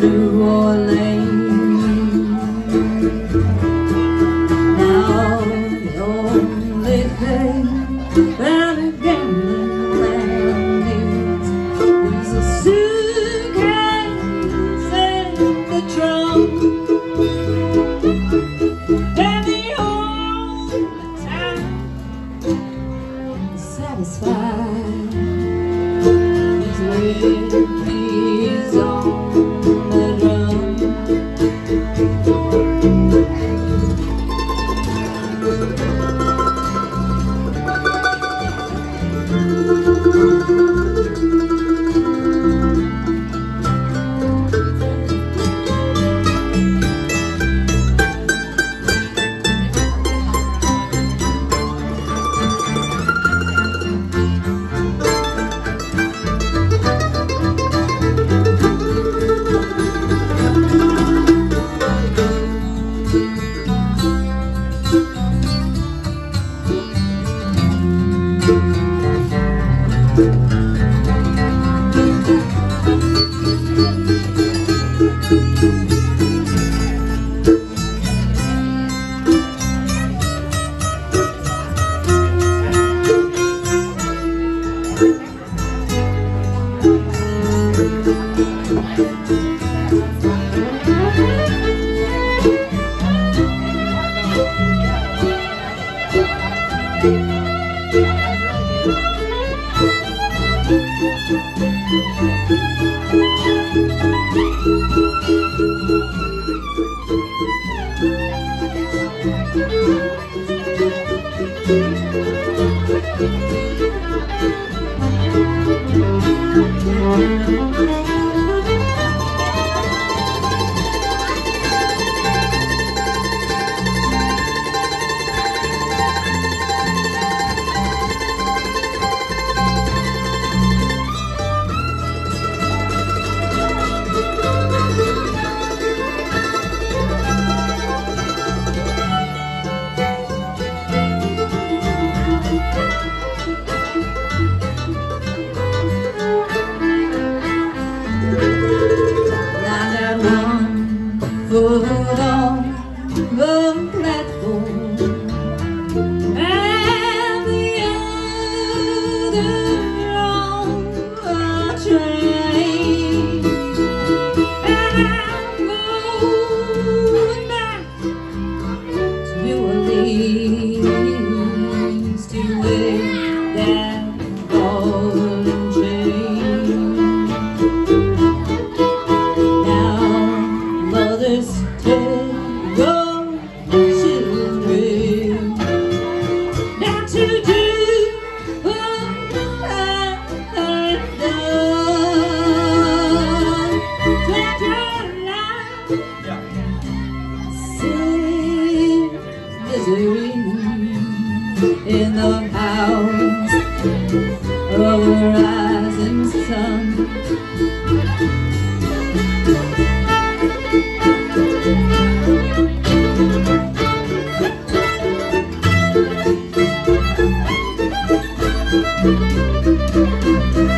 New Orleans. Now the only thing that a gambling man needs is a suitcase and the trunk. And the only time satisfied. Now that platform and the other on the train, and back to to that in the house of the rising sun. Thank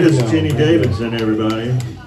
Miss Jenny Davidson, everybody.